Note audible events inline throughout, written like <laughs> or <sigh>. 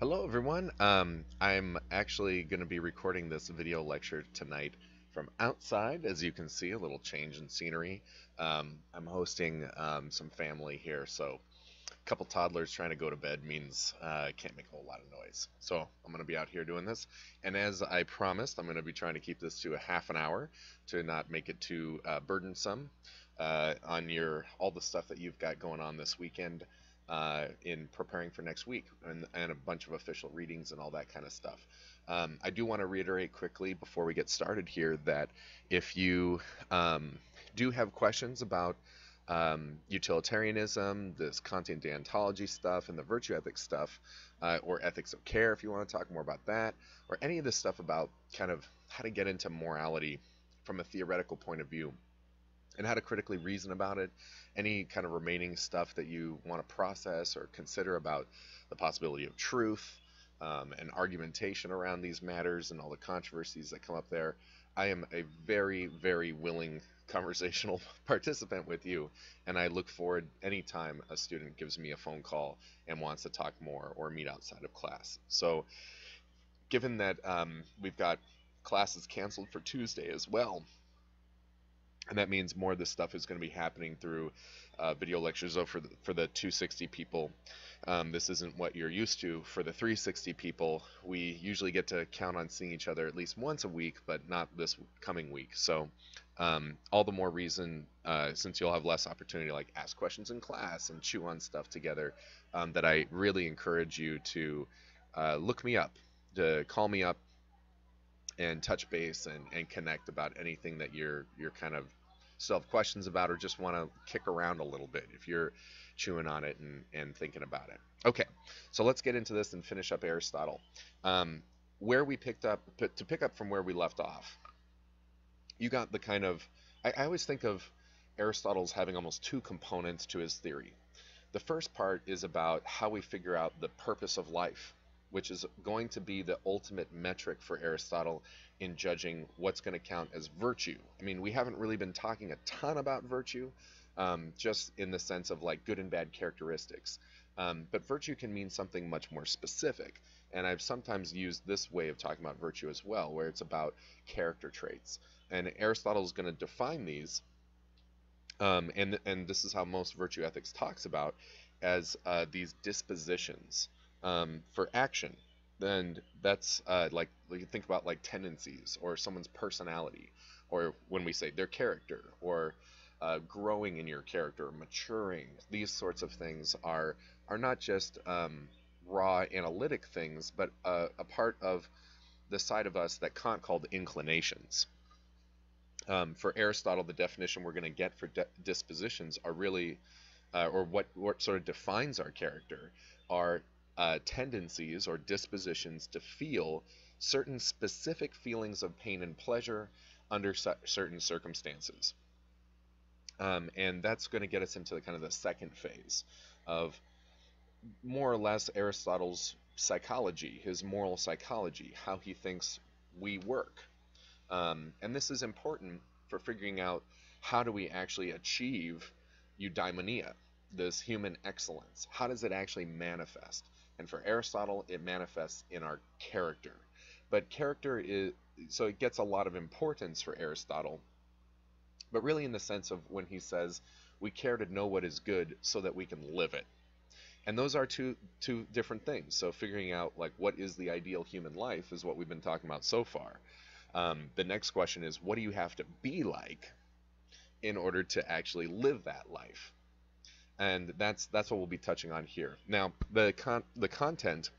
Hello everyone. Um, I'm actually going to be recording this video lecture tonight from outside. As you can see, a little change in scenery. Um, I'm hosting um, some family here, so a couple toddlers trying to go to bed means uh, I can't make a whole lot of noise. So I'm going to be out here doing this. And as I promised, I'm going to be trying to keep this to a half an hour to not make it too uh, burdensome uh, on your all the stuff that you've got going on this weekend uh, in preparing for next week and, and, a bunch of official readings and all that kind of stuff. Um, I do want to reiterate quickly before we get started here that if you um, do have questions about um, utilitarianism, this Kantian deontology stuff, and the virtue ethics stuff, uh, or ethics of care, if you want to talk more about that, or any of this stuff about kind of how to get into morality from a theoretical point of view, and how to critically reason about it. Any kind of remaining stuff that you want to process or consider about the possibility of truth um, and argumentation around these matters and all the controversies that come up there. I am a very, very willing <laughs> conversational <laughs> participant with you, and I look forward anytime a student gives me a phone call and wants to talk more or meet outside of class. So, given that um, we've got classes canceled for Tuesday as well, and that means more of this stuff is going to be happening through uh, video lectures. So for the, for the 260 people, um, this isn't what you're used to. For the 360 people, we usually get to count on seeing each other at least once a week, but not this coming week. So um, all the more reason, uh, since you'll have less opportunity to like ask questions in class and chew on stuff together, um, that I really encourage you to uh, look me up, to call me up, and touch base and, and connect about anything that you're you're kind of have questions about or just want to kick around a little bit if you're chewing on it and, and thinking about it. Okay, so let's get into this and finish up Aristotle. Um, where we picked up, to pick up from where we left off, you got the kind of, I, I always think of Aristotle's having almost two components to his theory. The first part is about how we figure out the purpose of life, which is going to be the ultimate metric for Aristotle in judging what's going to count as virtue. I mean, we haven't really been talking a ton about virtue, um, just in the sense of like good and bad characteristics. Um, but virtue can mean something much more specific. And I've sometimes used this way of talking about virtue as well, where it's about character traits. And Aristotle is going to define these, um, and, and this is how most virtue ethics talks about, as uh, these dispositions um, for action then that's uh, like you think about like tendencies or someone's personality or when we say their character or uh, growing in your character maturing. These sorts of things are are not just um, raw analytic things but uh, a part of the side of us that kant called inclinations. Um, for aristotle the definition we're going to get for dispositions are really uh, or what, what sort of defines our character are uh, tendencies or dispositions to feel certain specific feelings of pain and pleasure under certain circumstances. Um, and that's going to get us into the kind of the second phase of more or less Aristotle's psychology, his moral psychology, how he thinks we work. Um, and this is important for figuring out how do we actually achieve eudaimonia, this human excellence. How does it actually manifest? And for Aristotle, it manifests in our character. But character is, so it gets a lot of importance for Aristotle, but really in the sense of when he says, we care to know what is good so that we can live it. And those are two two different things. So figuring out like what is the ideal human life is what we've been talking about so far. Um, the next question is what do you have to be like in order to actually live that life? And that's that's what we'll be touching on here. Now, the con- the content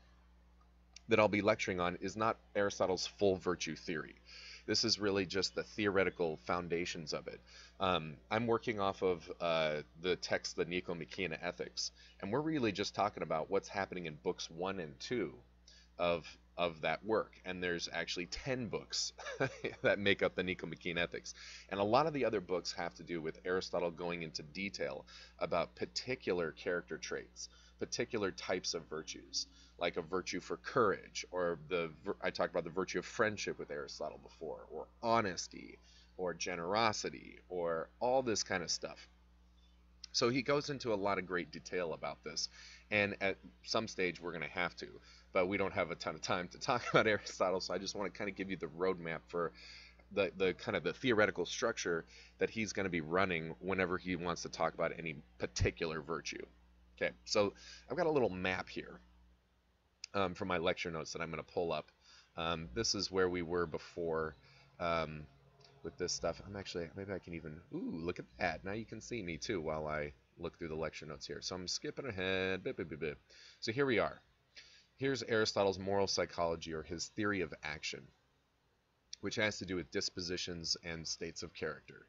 that I'll be lecturing on is not Aristotle's full virtue theory. This is really just the theoretical foundations of it. Um, I'm working off of uh, the text, the Nicomachean Ethics, and we're really just talking about what's happening in books one and two of of that work. And there's actually 10 books <laughs> that make up the Nicomachean Ethics. And a lot of the other books have to do with Aristotle going into detail about particular character traits, particular types of virtues, like a virtue for courage, or the I talked about the virtue of friendship with Aristotle before, or honesty, or generosity, or all this kind of stuff. So he goes into a lot of great detail about this, and at some stage we're going to have to. But we don't have a ton of time to talk <laughs> about Aristotle, so I just want to kind of give you the roadmap for the, the kind of the theoretical structure that he's going to be running whenever he wants to talk about any particular virtue. Okay, so I've got a little map here um, from my lecture notes that I'm going to pull up. Um, this is where we were before um, with this stuff. I'm actually, maybe I can even, ooh, look at that. Now you can see me too while I look through the lecture notes here. So I'm skipping ahead. Bip, bip, bip, so here we are. Here's Aristotle's moral psychology or his theory of action, which has to do with dispositions and states of character.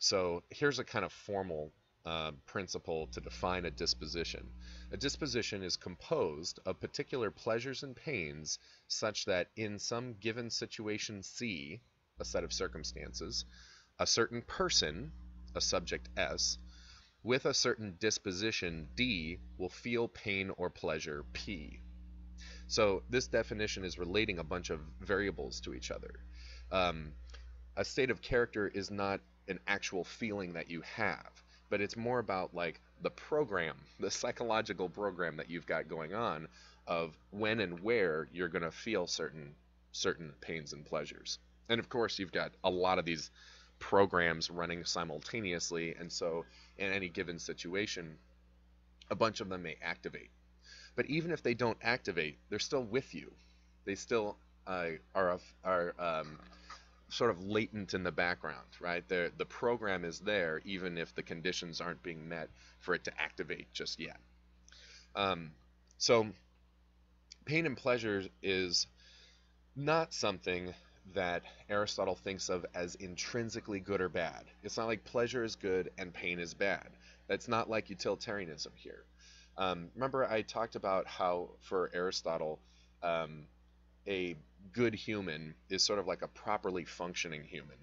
So here's a kind of formal uh, principle to define a disposition. A disposition is composed of particular pleasures and pains such that in some given situation C, a set of circumstances, a certain person, a subject S, with a certain disposition D will feel pain or pleasure P. So this definition is relating a bunch of variables to each other. Um, a state of character is not an actual feeling that you have, but it's more about like the program, <laughs> the psychological program that you've got going on of when and where you're going to feel certain certain pains and pleasures. And of course, you've got a lot of these programs running simultaneously, and so in any given situation, a bunch of them may activate. But even if they don't activate, they're still with you. They still uh, are are um, sort of latent in the background, right? They're, the program is there even if the conditions aren't being met for it to activate just yet. Um, so pain and pleasure is not something that Aristotle thinks of as intrinsically good or bad. It's not like pleasure is good and pain is bad. That's not like utilitarianism here. Um, remember, I talked about how for Aristotle, um, a good human is sort of like a properly functioning human.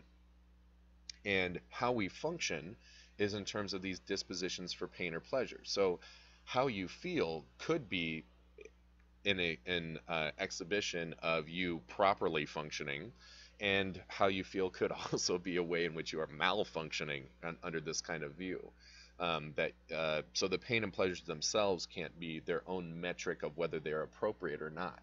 And how we function is in terms of these dispositions for pain or pleasure. So, how you feel could be in a an uh, exhibition of you properly functioning, and how you feel could <laughs> also be a way in which you are malfunctioning under this kind of view. Um, that uh, so the pain and pleasures themselves can't be their own metric of whether they're appropriate or not,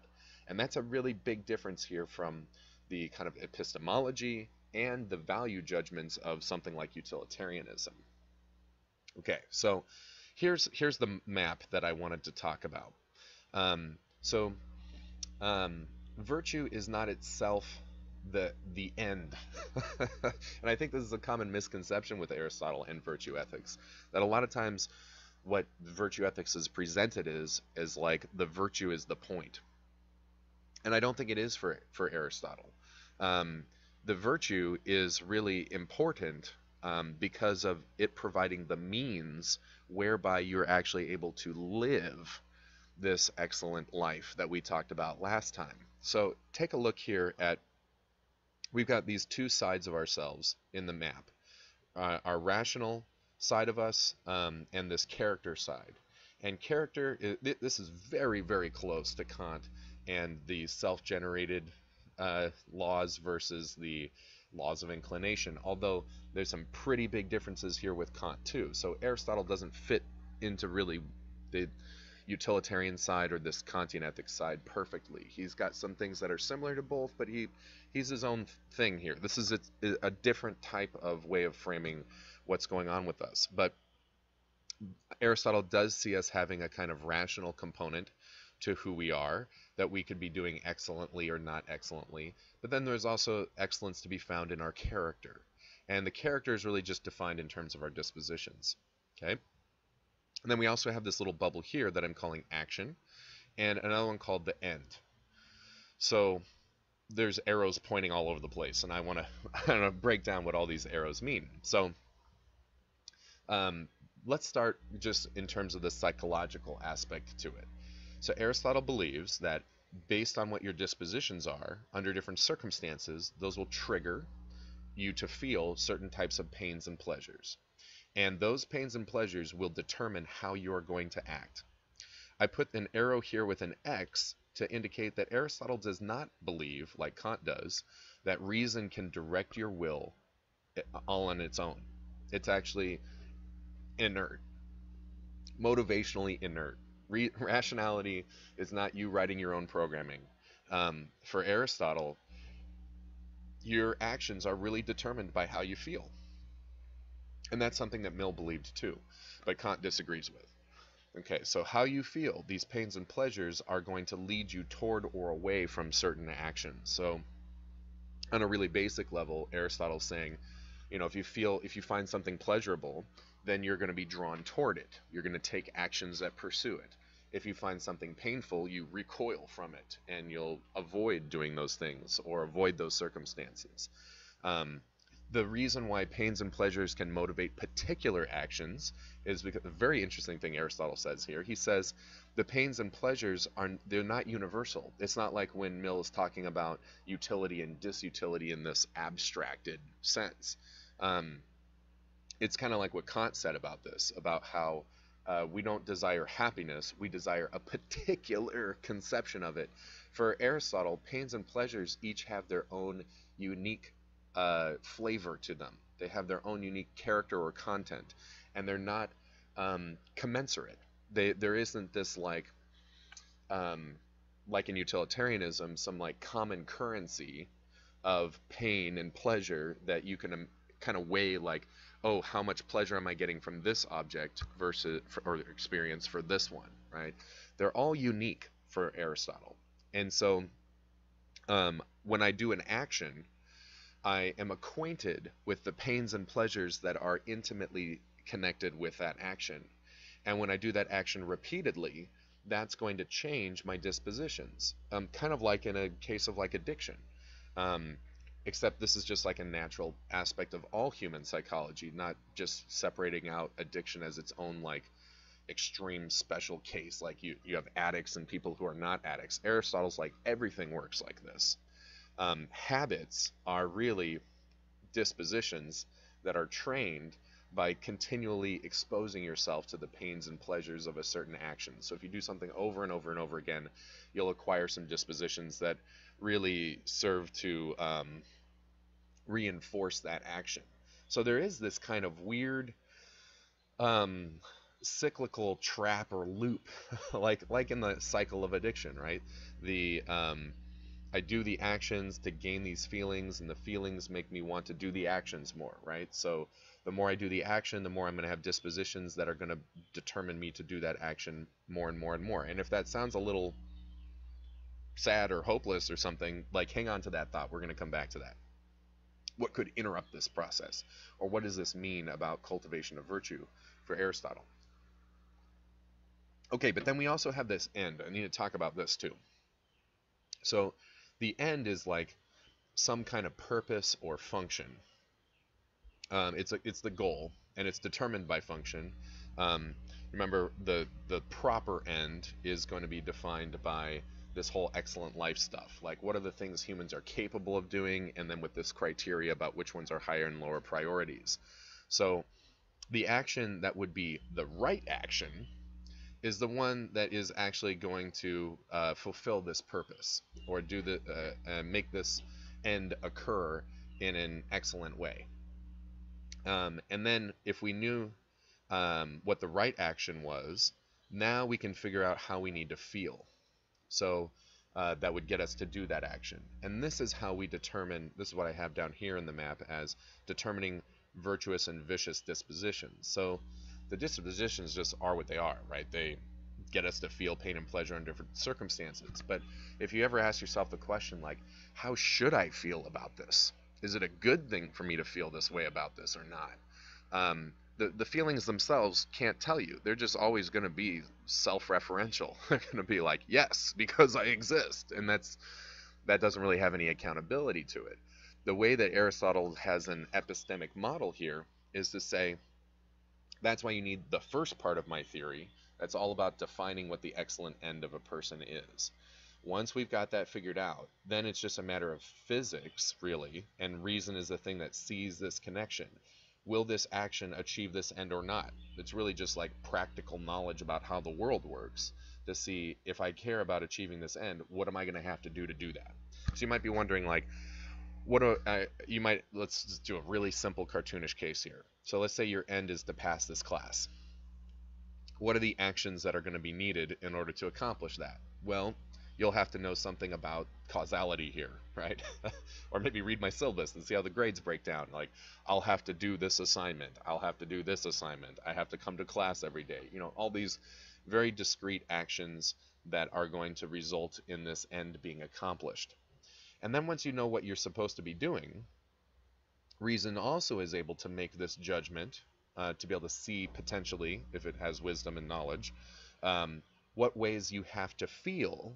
and that's a really big difference here from the kind of epistemology and the value judgments of something like utilitarianism. Okay, so here's here's the map that I wanted to talk about. Um, so, um, virtue is not itself the the end. <laughs> and I think this is a common misconception with Aristotle and virtue ethics that a lot of times what virtue ethics is presented is is like the virtue is the point. And I don't think it is for for Aristotle. Um, the virtue is really important um, because of it providing the means whereby you're actually able to live this excellent life that we talked about last time. So take a look here at, we've got these two sides of ourselves in the map. Uh, our rational side of us um, and this character side. And character, this is very, very close to Kant and the self-generated uh, laws versus the laws of inclination, although there's some pretty big differences here with Kant too. So Aristotle doesn't fit into really the utilitarian side or this Kantian ethics side perfectly. He's got some things that are similar to both, but he he's his own thing here. This is a, a different type of way of framing what's going on with us. But Aristotle does see us having a kind of rational component to who we are, that we could be doing excellently or not excellently. But then there's also excellence to be found in our character. And the character is really just defined in terms of our dispositions. Okay? And then we also have this little bubble here that I'm calling action, and another one called the end. So there's arrows pointing all over the place, and I want to <laughs> break down what all these arrows mean. So um, let's start just in terms of the psychological aspect to it. So Aristotle believes that based on what your dispositions are, under different circumstances, those will trigger you to feel certain types of pains and pleasures and those pains and pleasures will determine how you are going to act. I put an arrow here with an X to indicate that Aristotle does not believe, like Kant does, that reason can direct your will eh, all on its own. It's actually inert, motivationally inert. Re- <laughs> rationality is not you writing your own programming. Um, for Aristotle, your actions are really determined by how you feel. And that's something that Mill believed too, but Kant disagrees with. Okay, so how you feel, these pains and pleasures are going to lead you toward or away from certain actions. So, on a really basic level, Aristotle's saying, you know, if you feel, if you find something pleasurable, then you're going to be drawn toward it. You're going to take actions that pursue it. If you find something painful, you recoil from it and you'll avoid doing those things or avoid those circumstances. Um, the reason why pains and pleasures can motivate particular actions is because a very interesting thing Aristotle says here. He says the pains and pleasures are they're not universal. It's not like when Mill is talking about utility and disutility in this abstracted sense. Um, it's kind of like what Kant said about this, about how uh, we don't desire happiness, we desire a particular conception of it. For Aristotle, pains and pleasures each have their own unique uh, flavor to them. They have their own unique character or content, and they're not um, commensurate. They, there isn't this like, um, like in utilitarianism, some like common currency of pain and pleasure that you can um, kind of weigh like, oh, how much pleasure am I getting from this object versus or experience for this one, right? They're all unique for Aristotle, and so um, when I do an action I am acquainted with the pains and pleasures that are intimately connected with that action. And when I do that action repeatedly, that's going to change my dispositions. Um, kind of like in a case of like addiction. Um, except this is just like a natural aspect of all human psychology, not just separating out addiction as its own like extreme special case. Like you, you have addicts and people who are not addicts. Aristotle's like everything works like this. Um, habits are really dispositions that are trained by continually exposing yourself to the pains and pleasures of a certain action. So if you do something over and over and over again, you'll acquire some dispositions that really serve to um, reinforce that action. So there is this kind of weird um, cyclical trap or loop, <laughs> like like in the cycle of addiction, right? The um, I do the actions to gain these feelings, and the feelings make me want to do the actions more, right? So the more I do the action, the more I'm going to have dispositions that are going to determine me to do that action more and more and more. And if that sounds a little sad or hopeless or something, like hang on to that thought. We're going to come back to that. What could interrupt this process? Or what does this mean about cultivation of virtue for Aristotle? Okay, but then we also have this end. I need to talk about this too. So the end is like some kind of purpose or function. Um, it's a, it's the goal, and it's determined by function. Um, remember, the the proper end is going to be defined by this whole excellent life stuff. Like, what are the things humans are capable of doing, and then with this criteria about which ones are higher and lower priorities. So, the action that would be the right action is the one that is actually going to uh, fulfill this purpose or do the uh, uh, make this end occur in an excellent way. Um, and then if we knew um, what the right action was, now we can figure out how we need to feel. So uh, that would get us to do that action. And this is how we determine, this is what I have down here in the map as determining virtuous and vicious dispositions. So the dispositions just are what they are, right? They get us to feel pain and pleasure in different circumstances. But if you ever ask yourself the question, like, how should I feel about this? Is it a good thing for me to feel this way about this or not? Um, the, the feelings themselves can't tell you. They're just always going to be self-referential. <laughs> They're going to be like, yes, because I exist, and that's that doesn't really have any accountability to it. The way that Aristotle has an epistemic model here is to say, that's why you need the first part of my theory. That's all about defining what the excellent end of a person is. Once we've got that figured out, then it's just a matter of physics, really, and reason is the thing that sees this connection. Will this action achieve this end or not? It's really just like practical knowledge about how the world works to see if I care about achieving this end, what am I going to have to do to do that? So you might be wondering, like, what do you might let's do a really simple cartoonish case here. So let's say your end is to pass this class. what are the actions that are going to be needed in order to accomplish that? Well, you'll have to know something about causality here, <laughs> right? or maybe read my syllabus and see how the grades break down. Like, I'll have to do this assignment. I'll have to do this assignment. I have to come to class every day. You know, all these very discrete actions that are going to result in this end being accomplished. And then once you know what you're supposed to be doing, reason also is able to make this judgment uh, to be able to see potentially, if it has wisdom and knowledge, um, what ways you have to feel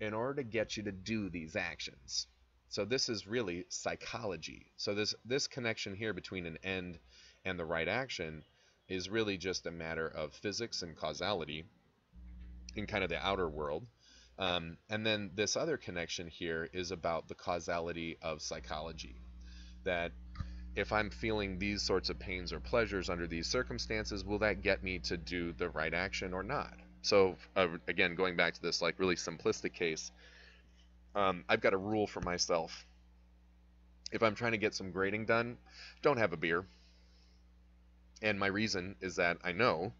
in order to get you to do these actions. So this is really psychology. So this this connection here between an end and the right action is really just a matter of physics and causality in kind of the outer world. Um, and then this other connection here is about the causality of psychology. That if I'm feeling these sorts of pains or pleasures under these circumstances, will that get me to do the right action or not? So uh, again, going back to this like really simplistic case, um, I've got a rule for myself. If I'm trying to get some grading done, don't have a beer. And my reason is that I know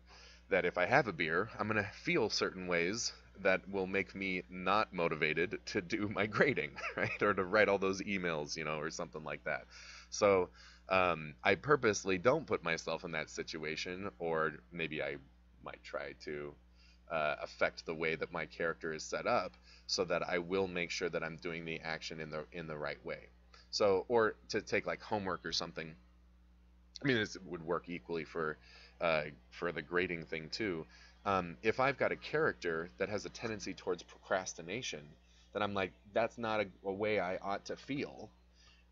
that if I have a beer, I'm going to feel certain ways that will make me not motivated to do <laughs> my grading, right? Or to write all those emails, you know, or something like that. So um, I purposely don't put myself in that situation, or maybe I might try to uh, affect the way that my character is set up, so that I will make sure that I'm doing the action in the in the right way. So, or to take like homework or something. I mean, this would work equally for uh, for the grading thing too. Um, if I've got a character that has a tendency towards procrastination, then I'm like, that's not a, a way I ought to feel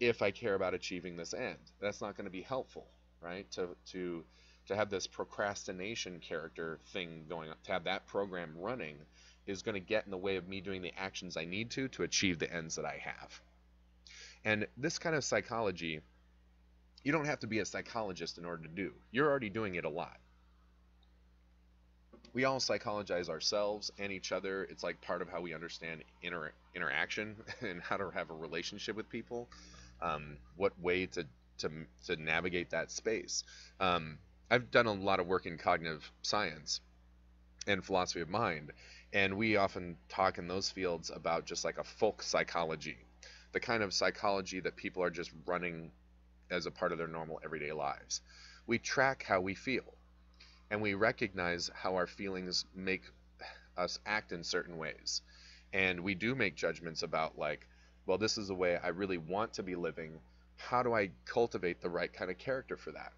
if I care about achieving this end. That's not going to be helpful, right? To to to have this procrastination character thing going to have that program running is going to get in the way of me doing the actions I need to to achieve the ends that I have. And this kind of psychology, you don't have to be a psychologist in order to do. You're already doing it a lot. We all psychologize ourselves and each other. It's like part of how we understand inter- interaction <laughs> and how to have a relationship with people um, what way to, to, to navigate that space. Um, I've done a lot of work in cognitive science and philosophy of mind, and we often talk in those fields about just like a folk psychology, the kind of psychology that people are just running as a part of their normal everyday lives. We track how we feel, and we recognize how our feelings make us act in certain ways. And we do make judgments about like well, this is the way I really want to be living. How do I cultivate the right kind of character for that?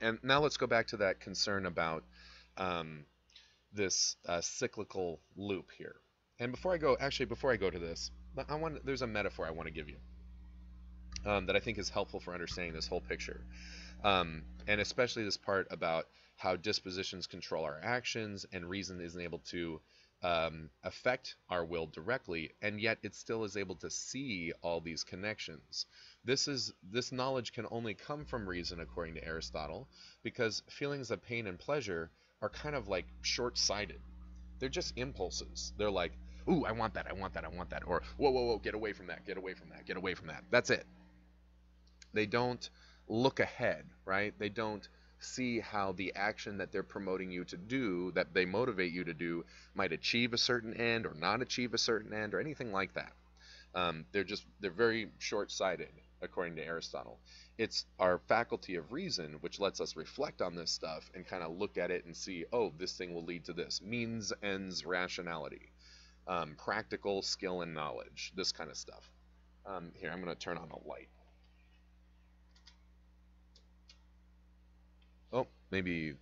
And now let's go back to that concern about um, this uh, cyclical loop here. And before I go, actually, before I go to this, I want there's a metaphor I want to give you um, that I think is helpful for understanding this whole picture, um, and especially this part about how dispositions control our actions and reason isn't able to um, affect our will directly, and yet it still is able to see all these connections. This is this knowledge can only come from reason, according to Aristotle, because feelings of pain and pleasure are kind of like short-sighted. They're just impulses. They're like, "Ooh, I want that, I want that, I want that," or "Whoa, whoa, whoa, get away from that, get away from that, get away from that." That's it. They don't look ahead, right? They don't see how the action that they're promoting you to do, that they motivate you to do, might achieve a certain end or not achieve a certain end or anything like that. Um, they're just they're very short-sighted, according to Aristotle. It's our faculty of reason which lets us reflect on this stuff and kind of look at it and see, oh, this thing will lead to this. Means ends rationality, um, practical skill and knowledge, this kind of stuff. Um, here, I'm going to turn on a light. Oh, maybe,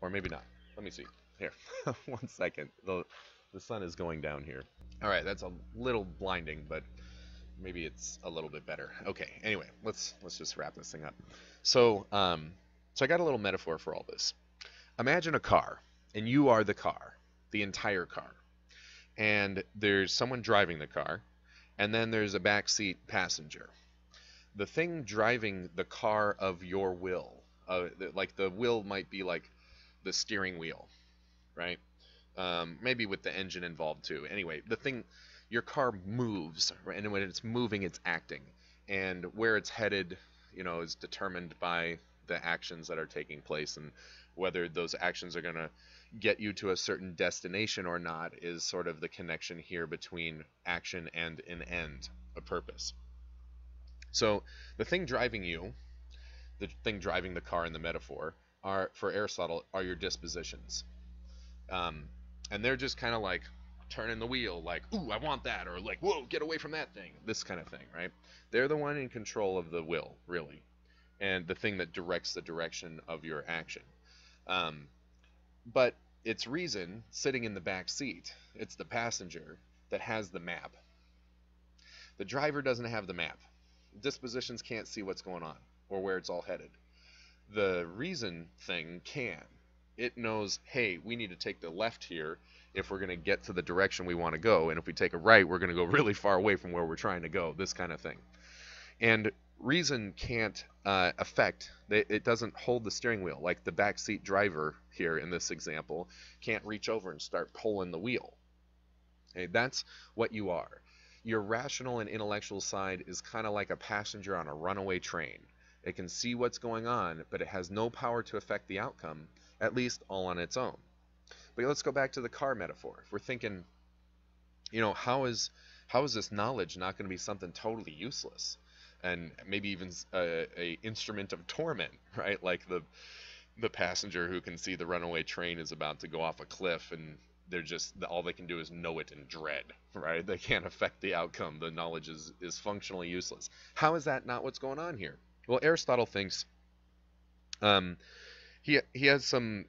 or maybe not. Let me see. Here, <laughs> one second. The, the sun is going down here. All right, that's a little blinding, but maybe it's a little bit better. Okay. Anyway, let's let's just wrap this thing up. So, um, so I got a little metaphor for all this. Imagine a car, and you are the car, the entire car, and there's someone driving the car, and then there's a backseat passenger. The thing driving the car of your will uh, like the wheel might be like the steering wheel, right? Um, maybe with the engine involved too. Anyway, the thing, your car moves, right? and when it's moving, it's acting, and where it's headed, you know, is determined by the actions that are taking place and Whether those actions are going to get you to a certain destination or not is sort of the connection here between action and an end, a purpose. So the thing driving you, the thing driving the car in the metaphor, are for Aristotle are your dispositions, um, and they're just kind of like turning the wheel, like ooh I want that, or like whoa get away from that thing, this kind of thing, right? They're the one in control of the will, really, and the thing that directs the direction of your action. Um, but it's reason sitting in the back seat. It's the passenger that has the map. The driver doesn't have the map. Dispositions can't see what's going on or where it's all headed. The reason thing can. It knows, hey, we need to take the left here if we're going to get to the direction we want to go. And if we take a right, we're going to go <laughs> really far away from where we're trying to go, this kind of thing. And reason can't uh, affect it doesn't hold the steering wheel like the backseat driver here in this example can't reach over and start pulling the wheel okay, that's what you are your rational and intellectual side is kind of like a passenger on a runaway train it can see what's going on but it has no power to affect the outcome at least all on its own but let's go back to the car metaphor if we're thinking you know how is how is this knowledge not going to be something totally useless and maybe even a, a, instrument of torment, <laughs> right? Like the the passenger who can see the runaway train is about to go off a cliff and they're just all they can do is know it and dread, <laughs> right? They can't affect the outcome. The knowledge is is functionally useless. How is that not what's going on here? Well, Aristotle thinks um, he he has some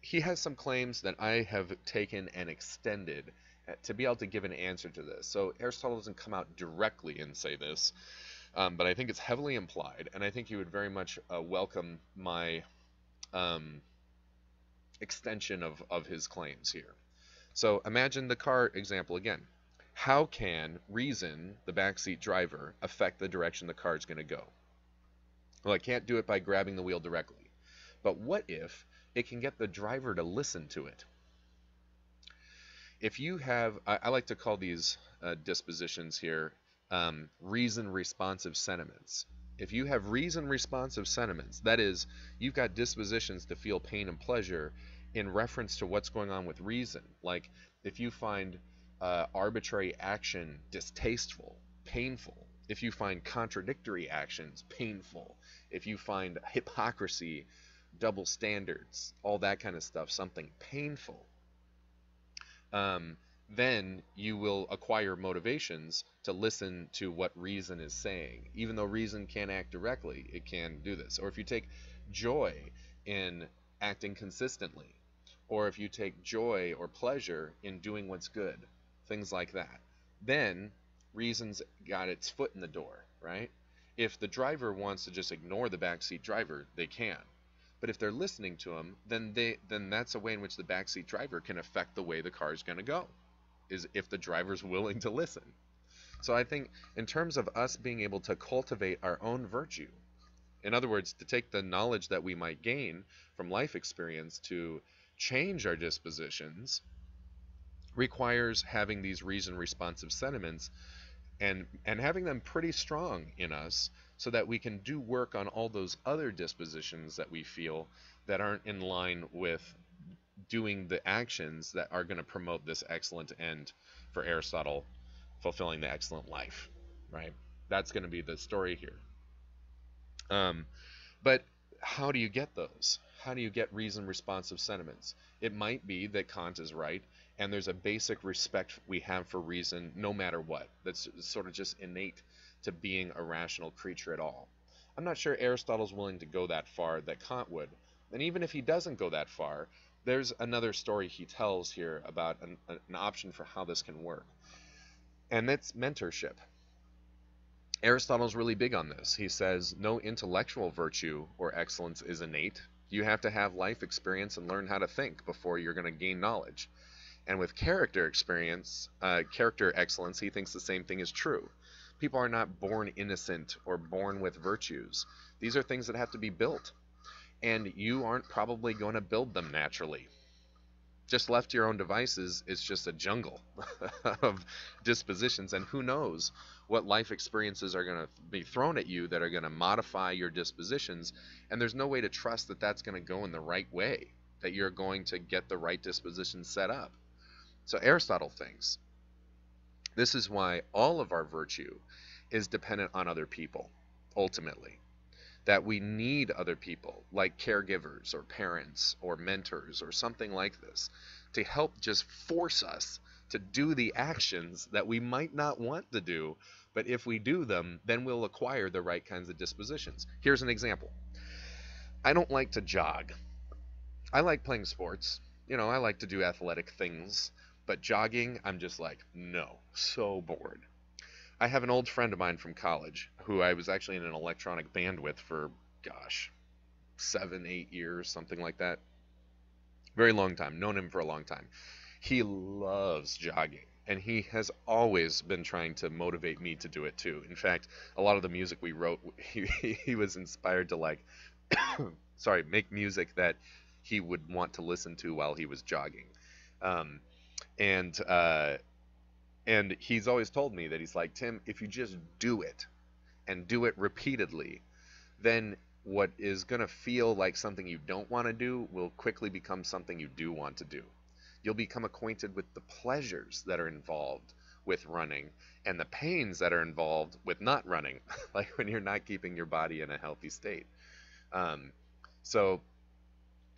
he has some claims that I have taken and extended uh, to be able to give an answer to this. So Aristotle doesn't come out directly and say this, um, but I think it's heavily implied, and I think you would very much uh, welcome my um, extension of, of his claims here. So imagine the car example again. How can reason, the backseat driver, affect the direction the car is going to go? Well, I can't do it by grabbing the wheel directly. But what if it can get the driver to listen to it? If you have, I, I like to call these uh, dispositions here um, reason responsive sentiments. If you have reason responsive sentiments, that is, you've got dispositions to feel pain and pleasure in reference to what's going on with reason. Like if you find uh, arbitrary action distasteful, painful, if you find contradictory actions painful, if you find hypocrisy, double standards, all that kind of stuff, something painful, um, then you will acquire motivations to listen to what reason is saying. Even though reason can't act directly, it can do this. Or if you take joy in acting consistently, or if you take joy or pleasure in doing what's good, things like that, then reason's got its foot in the door, right? If the driver wants to just ignore the backseat driver, they can. But if they're listening to him, then they then that's a way in which the backseat driver can affect the way the car is going to go is if the driver's <laughs> willing to listen. So I think in terms of us being able to cultivate our own virtue, in other words, to take the knowledge that we might gain from life experience to change our dispositions, requires having these reason responsive sentiments and and having them pretty strong in us so that we can do work on all those other dispositions that we feel that aren't in line with doing the actions that are going to promote this excellent end for Aristotle, fulfilling the excellent life, right? That's going to be the story here. Um, but how do you get those? How do you get reason responsive sentiments? It might be that Kant is right, and there's a basic respect we have for reason no matter what. That's sort of just innate to being a rational creature at all. I'm not sure Aristotle's willing to go that far that Kant would. And even if he doesn't go that far, there's another story he tells here about an, an option for how this can work, and that's mentorship. Aristotle's really big on this. He says no intellectual virtue or excellence is innate. You have to have life experience and learn how to think before you're going to gain knowledge. And with character experience, uh, character excellence, he thinks the same thing is true. People are not born innocent or born with virtues. These are things that have to be built and you aren't probably going to build them naturally. Just left to your own devices, it's just a jungle <laughs> of dispositions, and who knows what life experiences are going to be thrown at you that are going to modify your dispositions, and there's no way to trust that that's going to go in the right way, that you're going to get the right disposition set up. So Aristotle thinks this is why all of our virtue is dependent on other people, ultimately that we need other people, like caregivers or parents or mentors or something like this, to help just force us to do the actions that we might not want to do, but if we do them, then we'll acquire the right kinds of dispositions. Here's an example I don't like to jog. I like playing sports. You know, I like to do athletic things, but jogging, I'm just like, no, so bored. I have an old friend of mine from college who I was actually in an electronic band with for, gosh, seven, eight years, something like that. Very long time. Known him for a long time. He loves jogging, and he has always been trying to motivate me to do it too. In fact, a lot of the music we wrote, <laughs> he, he was inspired to like, <coughs> sorry, make music that he would want to listen to while he was jogging. Um, and uh, and he's always told me that he's like, Tim, if you just do it and do it repeatedly, then what is going to feel like something you don't want to do will quickly become something you do want to do. You'll become acquainted with the pleasures that are involved with running and the pains that are involved with not running, <laughs> like when you're not keeping your body in a healthy state. Um, so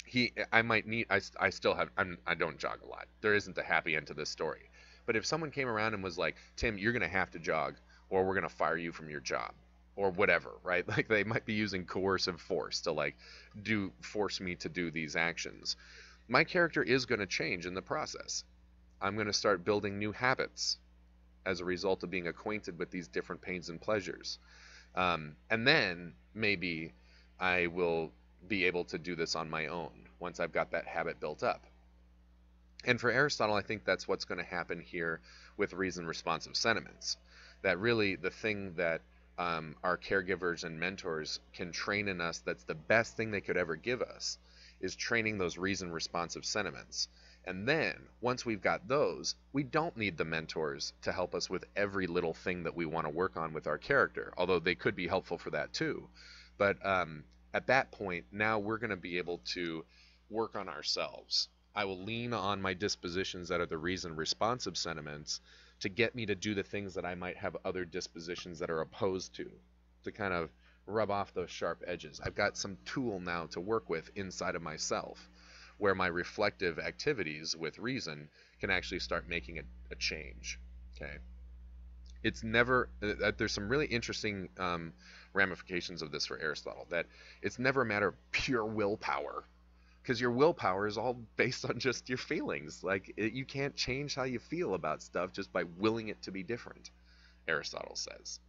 he, I might need, I, I still have, I'm, I don't jog a lot. There isn't a happy end to this story. But if someone came around and was like, Tim, you're going to have to jog, or we're going to fire you from your job, or whatever, right? <laughs> Like they might be using coercive force to like do force me to do these actions. My character is going to change in the process. I'm going to start building new habits as a result of being acquainted with these different pains and pleasures. Um, and then maybe I will be able to do this on my own once I've got that habit built up. And for Aristotle, I think that's what's going to happen here with reason responsive sentiments. That really the thing that um, our caregivers and mentors can train in us that's the best thing they could ever give us is training those reason responsive sentiments. And then, once we've got those, we don't need the mentors to help us with every little thing that we want to work on with our character, although they could be helpful for that too. But um, at that point, now we're going to be able to work on ourselves I will lean on my dispositions that are the reason responsive sentiments to get me to do the things that I might have other dispositions that are opposed to, to kind of rub off those sharp edges. I've got some tool now to work with inside of myself where my reflective activities with reason can actually start making a, a change. Okay. It's never, uh, uh there's some really interesting um, ramifications of this for Aristotle that it's never a matter of pure willpower because your willpower is all based on just your feelings. Like it, you can't change how you feel about stuff just by willing it to be different, Aristotle says.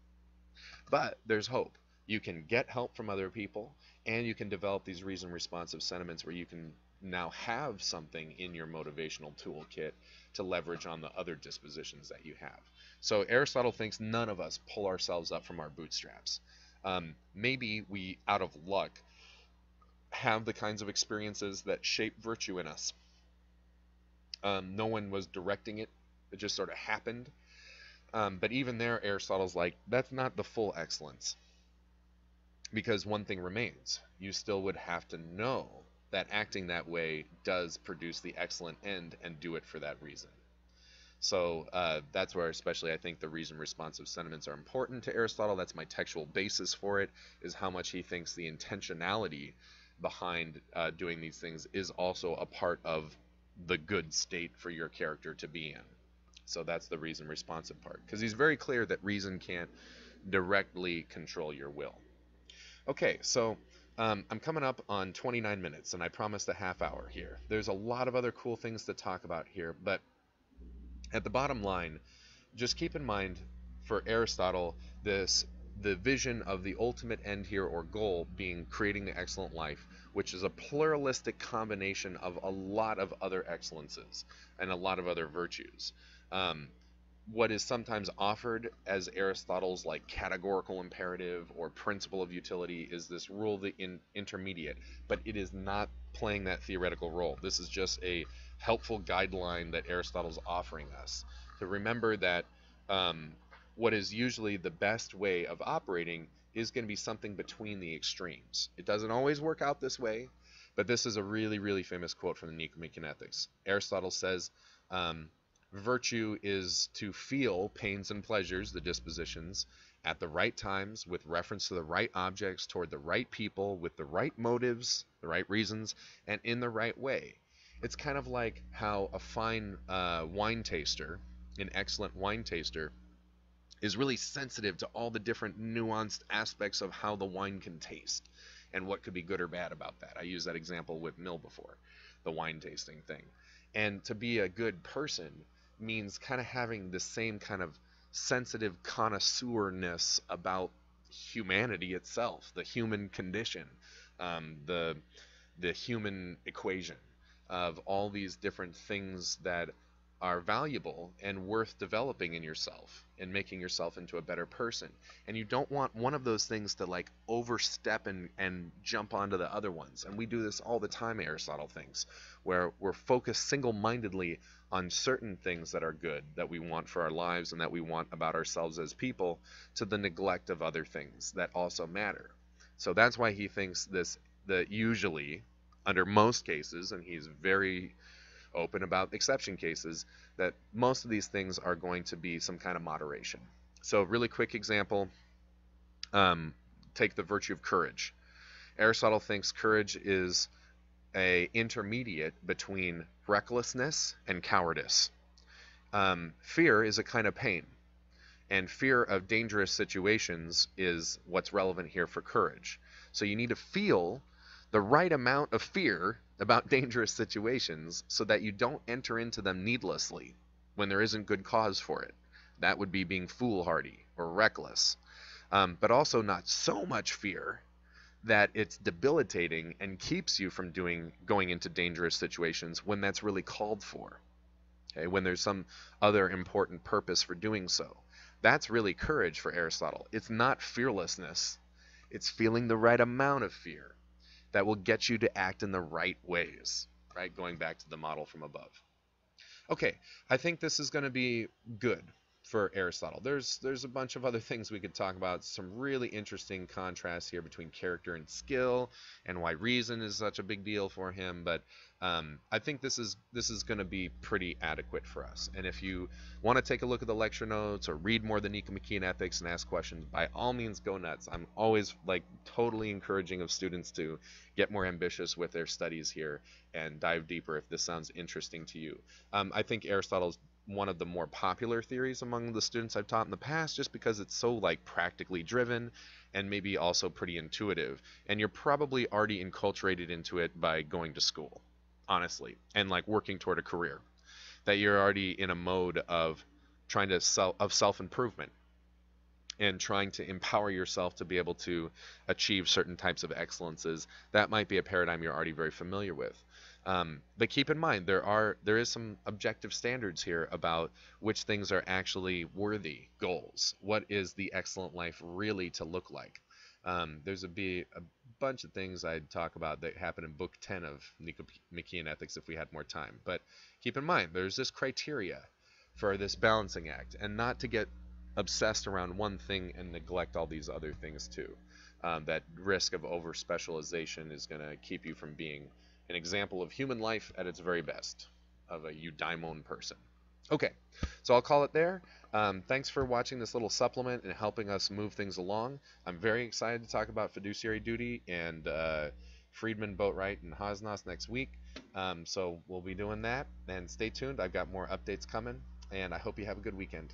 But there's hope. You can get help from other people, and you can develop these reason responsive sentiments where you can now have something in your motivational toolkit to leverage on the other dispositions that you have. So Aristotle thinks none of us pull ourselves up from our bootstraps. Um, maybe we, out of luck, have the kinds of experiences that shape virtue in us. Um, no one was directing it, it just sort of happened. Um, but even there, Aristotle's like, that's not the full excellence. Because one thing remains you still would have to know that acting that way does produce the excellent end and do it for that reason. So uh, that's where, especially, I think the reason responsive sentiments are important to Aristotle. That's my textual basis for it, is how much he thinks the intentionality behind uh, doing these things is also a part of the good state for your character to be in. So that's the reason responsive part. Because he's very clear that reason can't directly control your will. Okay, so um, I'm coming up on 29 minutes, and I promised a half hour here. There's a lot of other cool things to talk about here, but at the bottom line, just keep in mind for Aristotle, this the vision of the ultimate end here or goal being creating the excellent life, which is a pluralistic combination of a lot of other excellences and a lot of other virtues. Um, what is sometimes offered as Aristotle's like categorical imperative or principle of utility is this rule the in, intermediate, but it is not playing that theoretical role. This is just a helpful guideline that Aristotle's offering us to remember that um, what is usually the best way of operating is going to be something between the extremes. It doesn't always work out this way, but this is a really, really famous quote from the Nicomachean Ethics. Aristotle says, um, Virtue is to feel pains and pleasures, the dispositions, at the right times, with reference to the right objects, toward the right people, with the right motives, the right reasons, and in the right way. It's kind of like how a fine uh, wine taster, an excellent wine taster, is really sensitive to all the different nuanced aspects of how the wine can taste and what could be good or bad about that. I used that example with Mill before, the wine tasting thing. And to be a good person means kind of having the same kind of sensitive connoisseurness about humanity itself, the human condition, um, the the human equation of all these different things that are valuable and worth developing in yourself and making yourself into a better person. And you don't want one of those things to like overstep and, and jump onto the other ones. And we do this all the time, Aristotle thinks, where we're focused single mindedly on certain things that are good, that we want for our lives and that we want about ourselves as people, to the neglect of other things that also matter. So that's why he thinks this that usually, under most cases, and he's very open about exception cases, that most of these things are going to be some kind of moderation. So, really quick example um, take the virtue of courage. Aristotle thinks courage is a intermediate between recklessness and cowardice. Um, fear is a kind of pain, and fear of dangerous situations is what's relevant here for courage. So you need to feel the right amount of fear about <laughs> dangerous situations so that you don't enter into them needlessly when there isn't good cause for it. That would be being foolhardy or reckless. Um, but also not so much fear that it's debilitating and keeps you from doing going into dangerous situations when that's really called for. Okay, when there's some other important purpose for doing so. That's really courage for Aristotle. It's not fearlessness. It's feeling the right amount of fear that will get you to act in the right ways, right? Going back to the model from above. Okay, I think this is going to be good for Aristotle. There's there's a bunch of other things we could talk about. Some really interesting contrasts here between character and skill, and why reason is such a big deal for him. But um, I think this is this is going to be pretty adequate for us. And if you want to take a look at the lecture notes or read more the Nicomachean Ethics and ask questions, by all means go nuts. I'm always like totally encouraging of students to get more ambitious with their studies here and dive deeper if this sounds interesting to you. Um, I think Aristotle's one of the more popular theories among the students I've taught in the past just because it's so like practically driven and maybe also pretty intuitive. And you're probably already enculturated into it by going to school honestly and like working toward a career. That you're already in a mode of trying to self of self-improvement and trying to empower yourself to be able to achieve certain types of excellences. That might be a paradigm you're already very familiar with um, but keep in mind there are there is some objective standards here about which things are actually worthy goals. What is the excellent life really to look like? Um, there's a be a bunch of things I'd talk about that happen in Book 10 of Nicomachean Ethics if we had more time. But keep in mind there's this criteria for this balancing act, and not to get obsessed around one thing and neglect all these other things too. Um, that risk of over specialization is going to keep you from being an example of human life at its very best, of a eudaimon person. Okay, so I'll call it there. Um, thanks for watching this little supplement and helping us move things along. I'm very excited to talk about fiduciary duty and uh, Friedman, Boatright, and Hasnas next week. Um, so we'll be doing that. And stay tuned. I've got more updates coming. And I hope you have a good weekend.